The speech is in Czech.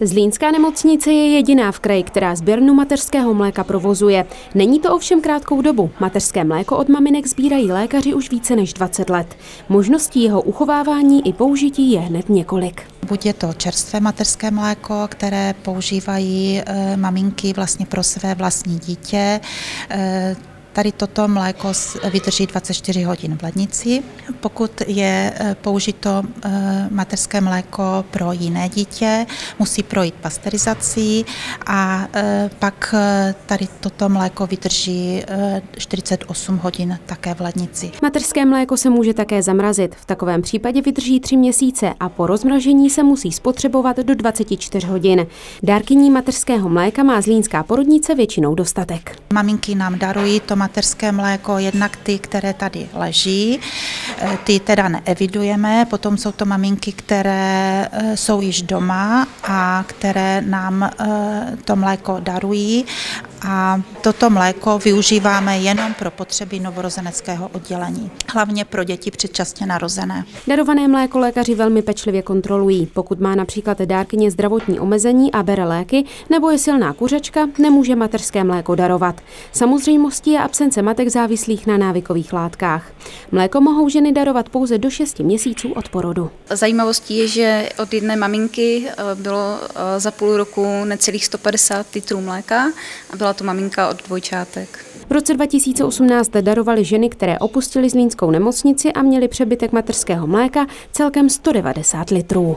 Zlínská nemocnice je jediná v kraji, která sběrnu mateřského mléka provozuje. Není to ovšem krátkou dobu. Mateřské mléko od maminek sbírají lékaři už více než 20 let. Možností jeho uchovávání i použití je hned několik. Buď je to čerstvé mateřské mléko, které používají e, maminky vlastně pro své vlastní dítě. Tady toto mléko vydrží 24 hodin v lednici. Pokud je e, použito e, mateřské mléko pro jiné dítě, musí projít pasterizací a e, pak tady toto mléko vydrží 48 hodin také v lednici. Mateřské mléko se může také zamrazit. V takovém případě vydrží 3 měsíce a po rozmražení se musí spotřebovat do 24 hodin. Dárkyní mateřského mléka má zlínská porodnice většinou dostatek. Maminky nám darují to materské mléko, jednak ty, které tady leží, eh, ty teda neevidujeme, potom jsou to maminky, které eh, jsou již doma a které nám eh, to mléko darují a toto mléko využíváme jenom pro potřeby novorozeneckého oddělení, hlavně pro děti předčasně narozené. Darované mléko lékaři velmi pečlivě kontrolují. Pokud má například dárkyně zdravotní omezení a bere léky, nebo je silná kuřečka, nemůže materské mléko darovat. Samozřejmostí je absence matek závislých na návykových látkách. Mléko mohou ženy darovat pouze do 6 měsíců od porodu. Zajímavostí je, že od jedné maminky eh, bylo eh, za půl roku necelých 150 litrů mléka a byla to maminka od dvojčátek. V roce 2018 darovali ženy, které opustily Zlínskou nemocnici a měly přebytek materského mléka celkem 190 litrů.